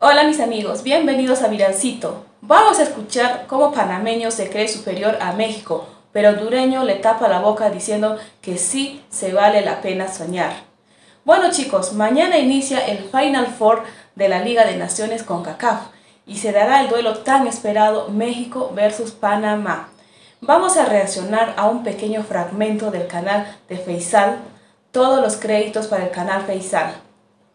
Hola mis amigos, bienvenidos a Virancito. Vamos a escuchar cómo panameño se cree superior a México, pero hondureño le tapa la boca diciendo que sí se vale la pena soñar. Bueno chicos, mañana inicia el Final Four de la Liga de Naciones con CACAF y se dará el duelo tan esperado México versus Panamá. Vamos a reaccionar a un pequeño fragmento del canal de Feisal, todos los créditos para el canal Feisal.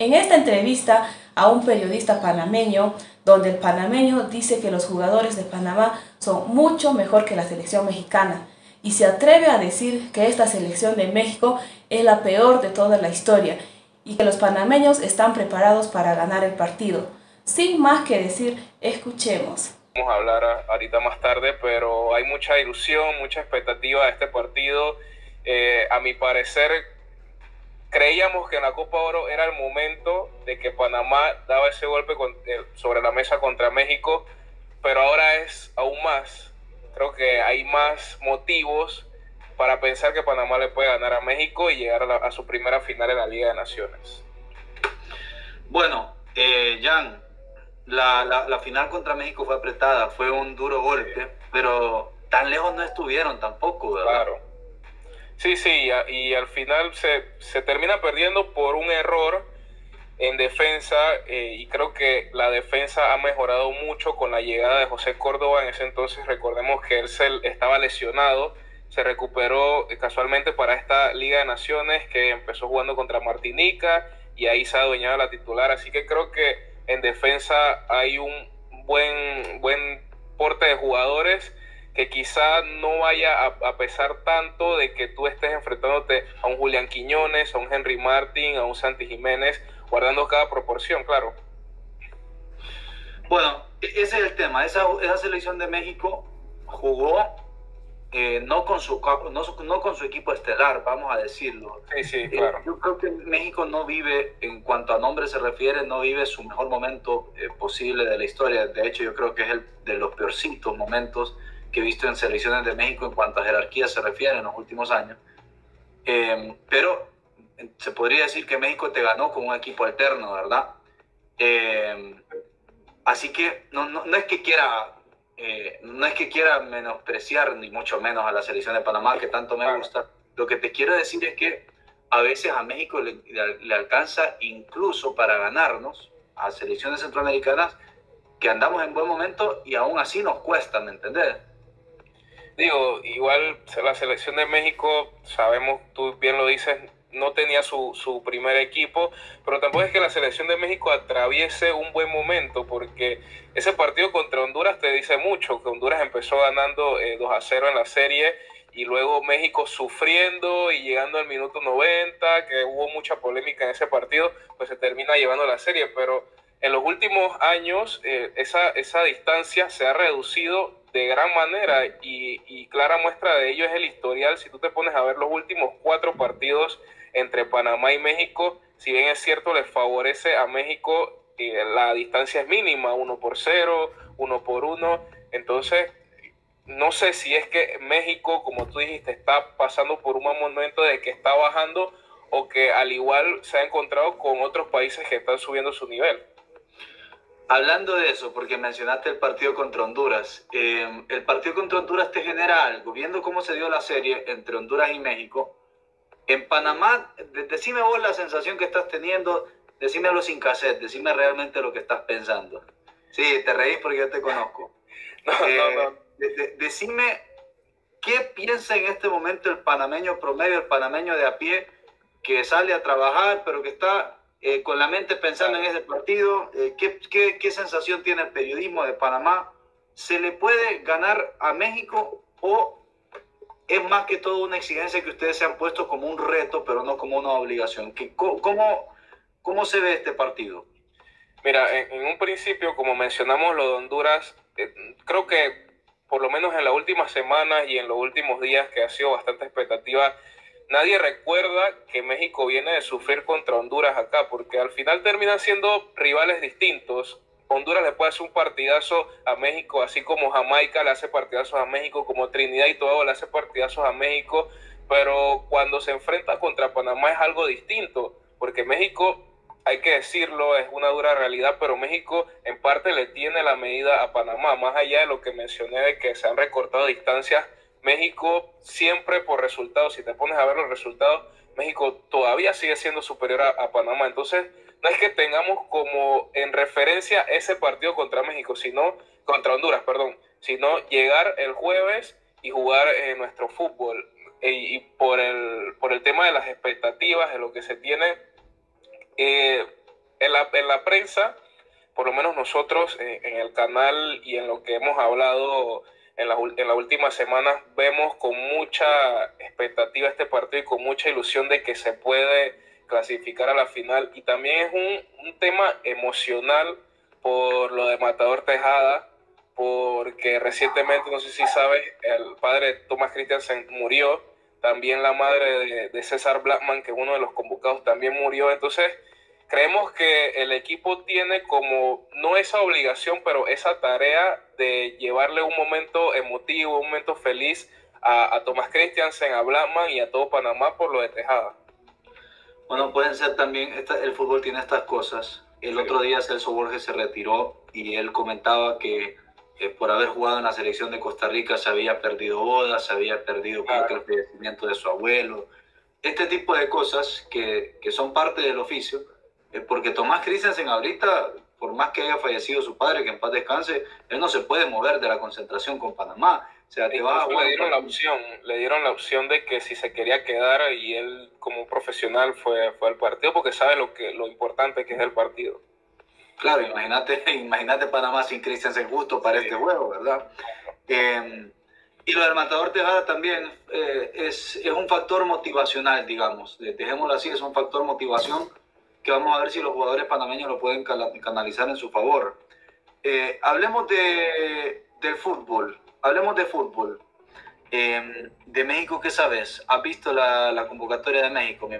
En esta entrevista a un periodista panameño, donde el panameño dice que los jugadores de Panamá son mucho mejor que la selección mexicana y se atreve a decir que esta selección de México es la peor de toda la historia y que los panameños están preparados para ganar el partido. Sin más que decir, escuchemos. Vamos a hablar ahorita más tarde, pero hay mucha ilusión, mucha expectativa de este partido. Eh, a mi parecer, creíamos que en la Copa Oro era el momento de que Panamá daba ese golpe eh, sobre la mesa contra México, pero ahora es aún más. Creo que hay más motivos para pensar que Panamá le puede ganar a México y llegar a, su primera final en la Liga de Naciones. Bueno, eh, Jan, la, la, final contra México fue apretada, fue un duro golpe, pero tan lejos no estuvieron tampoco, ¿verdad? Claro Sí, sí, y al final se, se termina perdiendo por un error en defensa eh, y creo que la defensa ha mejorado mucho con la llegada de José Córdoba. En ese entonces recordemos que él se, estaba lesionado, se recuperó eh, casualmente para esta Liga de Naciones que empezó jugando contra Martinica y ahí se ha adueñado la titular. Así que creo que en defensa hay un buen, buen porte de jugadores que quizá no vaya a, pesar tanto de que tú estés enfrentándote a un Julián Quiñones, a un Henry Martin, a un Santi Jiménez, guardando cada proporción, claro. Bueno, e-, ese es el tema. Esa, esa selección de México jugó eh, no, con su, no, con su equipo estelar, vamos a decirlo. Sí, sí, eh, claro. yo creo que México no vive, en cuanto a nombre se refiere, no vive su mejor momento eh, posible de la historia. De hecho, yo creo que es el de los peorcitos momentos que he visto en selecciones de México en cuanto a jerarquía se refiere en los últimos años. Eh, pero se podría decir que México te ganó con un equipo alterno, ¿verdad? Eh, así que no, no, no, es que quiera eh, no es que quiera menospreciar ni mucho menos a la selección de Panamá que tanto me gusta. Lo que te quiero decir es que a veces a México le, le alcanza incluso para ganarnos a selecciones centroamericanas que andamos en buen momento y aún así nos cuesta, ¿me entendés? Digo, igual la selección de México, sabemos, tú bien lo dices, no tenía su, su, primer equipo, pero tampoco es que la selección de México atraviese un buen momento, porque ese partido contra Honduras te dice mucho, que Honduras empezó ganando 2 eh, a 0 en la serie y luego México sufriendo y llegando al minuto 90, que hubo mucha polémica en ese partido, pues se termina llevando la serie, pero en los últimos años eh, esa, esa distancia se ha reducido de gran manera y, clara muestra de ello es el historial. Si tú te pones a ver los últimos cuatro partidos entre Panamá y México, si bien es cierto, les favorece a México, eh, la distancia es mínima, uno por cero, uno por uno. Entonces, no sé si es que México, como tú dijiste, está pasando por un momento de que está bajando o que al igual se ha encontrado con otros países que están subiendo su nivel. Hablando de eso, porque mencionaste el partido contra Honduras, eh, el partido contra Honduras te genera algo, viendo cómo se dio la serie entre Honduras y México. En Panamá, decime vos la sensación que estás teniendo, decímelo sin cassette, decime realmente lo que estás pensando. Sí, te reís porque yo te conozco. no, no, eh, decime qué piensa en este momento el panameño promedio, el panameño de a pie, que sale a trabajar, pero que está eh, con la mente pensando en ese partido, eh, ¿qué, qué, qué, sensación tiene el periodismo de Panamá? ¿Se le puede ganar a México o es más que todo una exigencia que ustedes se han puesto como un reto, pero no como una obligación? ¿Qué, cómo, ¿Cómo se ve este partido? Mira, en, en un principio, como mencionamos lo de Honduras, eh, creo que por lo menos en las últimas semanas y en los últimos días que ha sido bastante expectativa, nadie recuerda que México viene de sufrir contra Honduras acá, porque al final terminan siendo rivales distintos. Honduras le puede hacer un partidazo a México, así como Jamaica le hace partidazos a México, como Trinidad y Tobago le hace partidazos a México, pero cuando se enfrenta contra Panamá es algo distinto, porque México hay que decirlo, es una dura realidad, pero México en parte le tiene la medida a Panamá, más allá de lo que mencioné de que se han recortado distancias, México siempre por resultados, si te pones a ver los resultados, México todavía sigue siendo superior a, Panamá, entonces no es que tengamos como en referencia ese partido contra México, sino contra Honduras, perdón, sino llegar el jueves y jugar eh, nuestro fútbol. E, y por el, por el tema de las expectativas, de lo que se tiene eh, en, la, en, la, prensa, por lo menos nosotros eh, en el canal y en lo que hemos hablado en, la, en las últimas semanas, vemos con mucha expectativa este partido y con mucha ilusión de que se puede clasificar a la final. Y también es un, un tema emocional por lo de Matador Tejada, porque recientemente, no sé si sabes, el padre Thomas Christiansen murió también la madre de, César Blackman, que es uno de los convocados, también murió. Entonces, creemos que el equipo tiene como, no esa obligación, pero esa tarea de llevarle un momento emotivo, un momento feliz a, a Tomás Christiansen, a Blackman y a todo Panamá por lo de Tejada. Bueno, pueden ser también, el fútbol tiene estas cosas. El otro día Celso Borges se retiró y él comentaba que por haber jugado en la selección de Costa Rica se había perdido bodas, se había perdido el fallecimiento de su abuelo. Este tipo de cosas que, que son parte del oficio, porque Tomás Christensen ahorita, por más que haya fallecido su padre, que en paz descanse, él no se puede mover de la concentración con Panamá. O sea, te va a le dieron la opción, le dieron la opción de que si se quería quedar y él como profesional fue, fue al partido porque sabe lo que lo importante que es el partido. Claro, imagínate, imagínate Panamá sin Christiansen justo para este juego, ¿verdad? Em, y lo del matador Tejada también eh, es, es, un factor motivacional, digamos. Dejémoslo así, es un factor motivación que vamos a ver si los jugadores panameños lo pueden canalizar en su favor. Eh, hablemos de, del fútbol. Hablemos de fútbol. Em, de México, ¿qué sabes? ¿Has visto la, la convocatoria de México, mi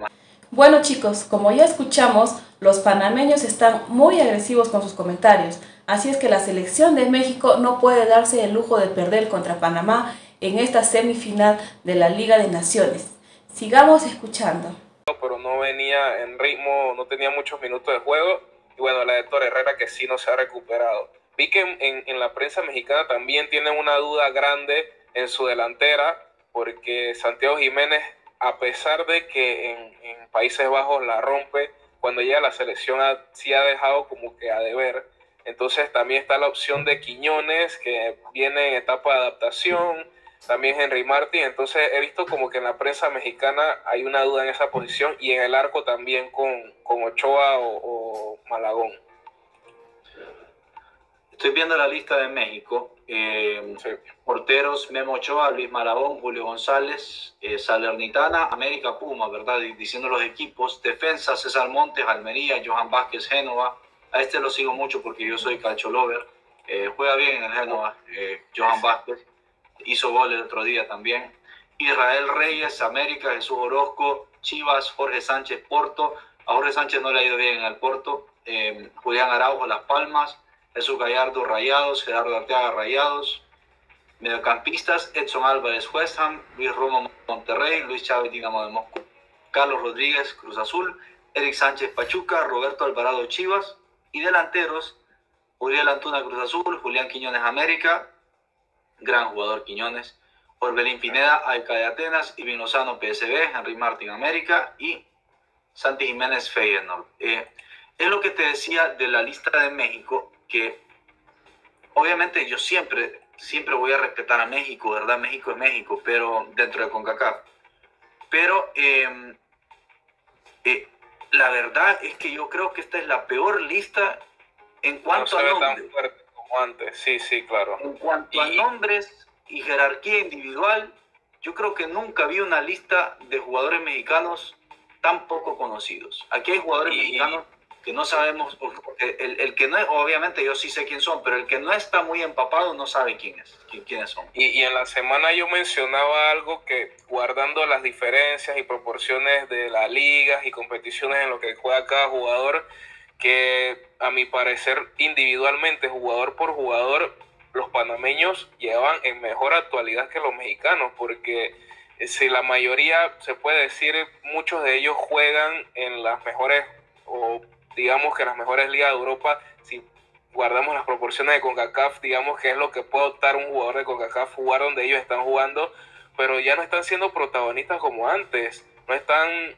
bueno chicos, como ya escuchamos, los panameños están muy agresivos con sus comentarios, así es que la selección de México no puede darse el lujo de perder contra Panamá en esta semifinal de la Liga de Naciones. Sigamos escuchando. Pero no venía en ritmo, no tenía muchos minutos de juego y bueno, la de Torre Herrera que sí no se ha recuperado. Vi que en, en la prensa mexicana también tiene una duda grande en su delantera porque Santiago Jiménez a pesar de que en, Países Bajos la rompe, cuando llega a la selección sí ha dejado como que a deber. Entonces también está la opción de Quiñones, que viene en etapa de adaptación, también Henry Martin. Entonces he visto como que en la prensa mexicana hay una duda en esa posición y en el arco también con, con Ochoa o Malagón. Estoy viendo la lista de México. Eh, porteros Memo Ochoa, Luis Marabón, Julio González, eh, Salernitana, América Puma, ¿verdad? Diciendo los equipos. Defensa César Montes, Almería, Johan Vázquez, Génova. A este lo sigo mucho porque yo soy calcio lover. Eh, juega bien en el Génova, Johan Vázquez. Hizo gol el otro día también. Israel Reyes, América, Jesús Orozco, Chivas, Jorge Sánchez, Porto. A Jorge Sánchez no le ha ido bien en el Porto. Julián Araujo, Las Palmas. Jesús Gallardo Rayados, Gerardo Arteaga Rayados, mediocampistas Edson Álvarez West Ham, Luis Romo Monterrey, Luis Chávez Dinamo de Moscú, Carlos Rodríguez Cruz Azul, Eric Sánchez Pachuca, Roberto Alvarado Chivas y delanteros Uriel Antuna Cruz Azul, Julián Quiñones América, gran jugador Quiñones, Orbelín Pineda Alca de Atenas, y Lozano PSB, Henry Martín América y Santi Jiménez Feyenoord. Eh, es lo que te decía de la lista de México que obviamente yo siempre, siempre voy a respetar a México, ¿verdad? México es México, pero dentro de CONCACAF. Pero em, eh, la verdad es que yo creo que esta es la peor lista en cuanto a nombres. Como antes, sí, sí, claro. En cuanto a nombres y jerarquía individual, yo creo que nunca vi una lista de jugadores mexicanos tan poco conocidos. Aquí hay jugadores mexicanos que no sabemos, el, el, que no es, obviamente yo sí sé quién son, pero el que no está muy empapado no sabe quién es, quiénes son. Y, y, en la semana yo mencionaba algo que guardando las diferencias y proporciones de las ligas y competiciones en lo que juega cada jugador, que a mi parecer individualmente, jugador por jugador, los panameños llevan en mejor actualidad que los mexicanos, porque si la mayoría, se puede decir, muchos de ellos juegan en las mejores o digamos que las mejores ligas de Europa, si guardamos las proporciones de CONCACAF, digamos que es lo que puede optar un jugador de CONCACAF jugar donde ellos están jugando, pero ya no están siendo protagonistas como antes. No están,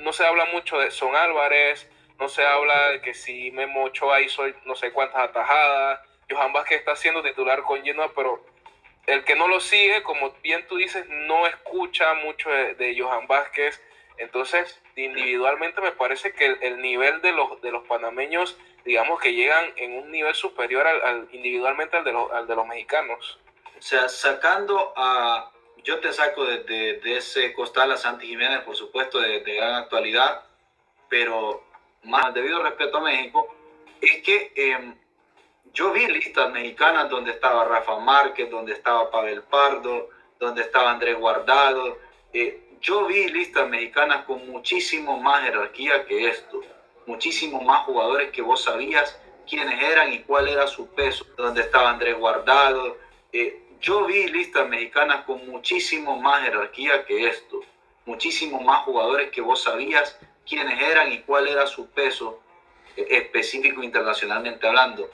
no se habla mucho de Son Álvarez, no se habla de que si Memo Ochoa hizo no sé cuántas atajadas, Johan Vázquez está siendo titular con Genoa, pero el que no lo sigue, como bien tú dices, no escucha mucho de, Johan Vázquez. Entonces, individualmente me parece que el, nivel de los, de los panameños, digamos que llegan en un nivel superior al, individualmente al de, los, al de los mexicanos. O sea, sacando a, yo te saco de, de, ese costal a Santi Jiménez, por supuesto, de, gran actualidad, pero más debido respeto a México, es que em, yo vi listas mexicanas donde estaba Rafa Márquez, donde estaba Pavel Pardo, donde estaba Andrés Guardado. Eh, yo vi listas mexicanas con muchísimo más jerarquía que esto, muchísimo más jugadores que vos sabías quiénes eran y cuál era su peso, donde estaba Andrés Guardado. Eh, yo vi listas mexicanas con muchísimo más jerarquía que esto, muchísimo más jugadores que vos sabías quiénes eran y cuál era su peso eh, específico internacionalmente hablando.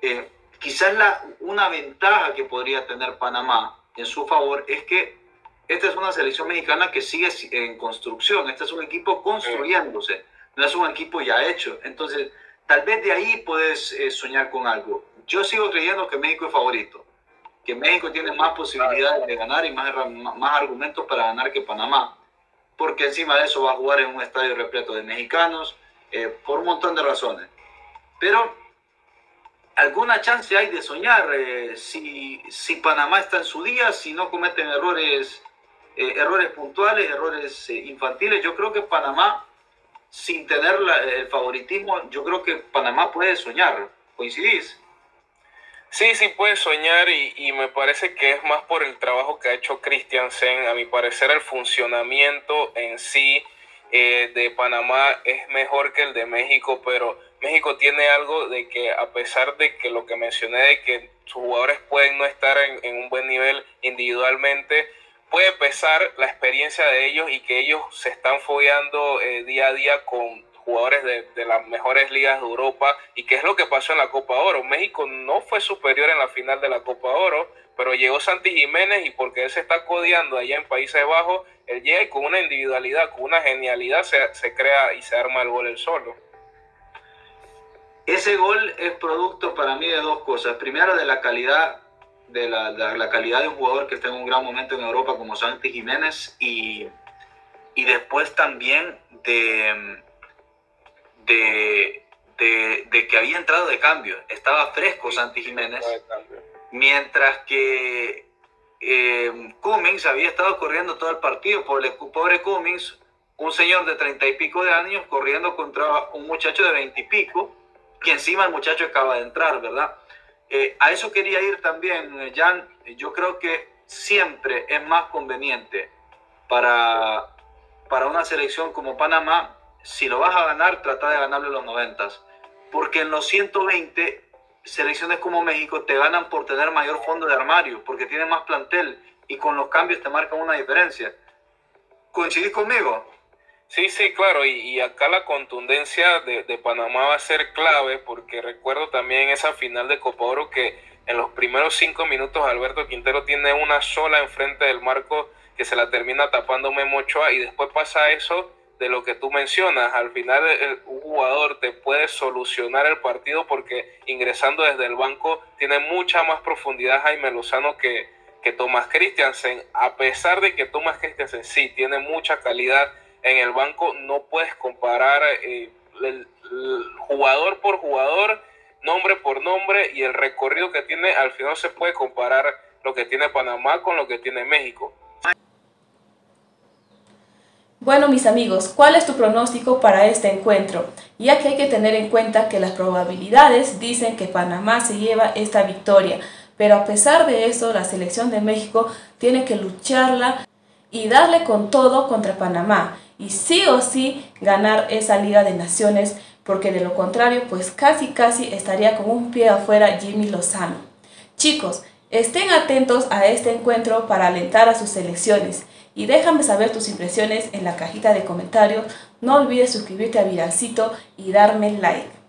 Eh, quizás la, una ventaja que podría tener Panamá en su favor es que esta es una selección mexicana que sigue en construcción, este es un equipo construyéndose, no es un equipo ya hecho. Entonces, tal vez de ahí puedes eh, soñar con algo. Yo sigo creyendo que México es favorito, que México tiene más posibilidades de ganar y más, más argumentos para ganar que Panamá, porque encima de eso va a jugar en un estadio repleto de mexicanos, eh, por un montón de razones. Pero alguna chance hay de soñar eh, si, si, Panamá está en su día, si no cometen errores, eh, errores puntuales, errores eh, infantiles. Yo creo que Panamá, sin tener el favoritismo, yo creo que Panamá puede soñar. ¿Coincidís? Sí, sí puede soñar y, y, me parece que es más por el trabajo que ha hecho Christiansen. A mi parecer el funcionamiento en sí de Panamá es mejor que el de México, pero México tiene algo de que a pesar de que lo que mencioné de que sus jugadores pueden no estar en, un buen nivel individualmente, puede pesar la experiencia de ellos y que ellos se están fogueando eh, día a día con jugadores de, de, las mejores ligas de Europa y que es lo que pasó en la Copa Oro. México no fue superior en la final de la Copa Oro, pero llegó Santi Jiménez y porque él se está codeando allá en Países Bajos, él llega y con una individualidad, con una genialidad se, se crea y se arma el gol él solo. Ese gol es producto para mí de dos cosas. Primero, de la calidad de la, calidad de un jugador que está en un gran momento en Europa como Santi Jiménez y, y después también de, de, de, que había entrado de cambio. Estaba fresco Santi Jiménez, mientras que eh, Cummings había estado corriendo todo el partido. Pobre, pobre Cummings, un señor de treinta y pico de años corriendo contra un muchacho de veinte y pico que encima el muchacho acaba de entrar, ¿verdad? Eh, a eso quería ir también, eh, Jan. Yo creo que siempre es más conveniente para, para una selección como Panamá, si lo vas a ganar, trata de ganarlo en los 90. Porque en los 120, selecciones como México te ganan por tener mayor fondo de armario, porque tienen más plantel y con los cambios te marcan una diferencia. ¿Coincidís conmigo? Sí, sí, claro, y, acá la contundencia de, Panamá va a ser clave porque recuerdo también esa final de Copa Oro que en los primeros cinco minutos Alberto Quintero tiene una sola enfrente del marco que se la termina tapando Memo y después pasa eso de lo que tú mencionas, al final un jugador te puede solucionar el partido porque ingresando desde el banco tiene mucha más profundidad Jaime Lozano que, que Tomás Christiansen, a pesar de que Tomás Christiansen sí tiene mucha calidad en el banco no puedes comparar eh, el, jugador por jugador, nombre por nombre y el recorrido que tiene, al final se puede comparar lo que tiene Panamá con lo que tiene México. Bueno mis amigos, ¿cuál es tu pronóstico para este encuentro? Ya que hay que tener en cuenta que las probabilidades dicen que Panamá se lleva esta victoria, pero a pesar de eso la selección de México tiene que lucharla y darle con todo contra Panamá y sí o sí ganar esa Liga de Naciones, porque de lo contrario, pues casi casi estaría con un pie afuera Jimmy Lozano. Chicos, estén atentos a este encuentro para alentar a sus selecciones y déjame saber tus impresiones en la cajita de comentarios. No olvides suscribirte a Viralcito y darme like.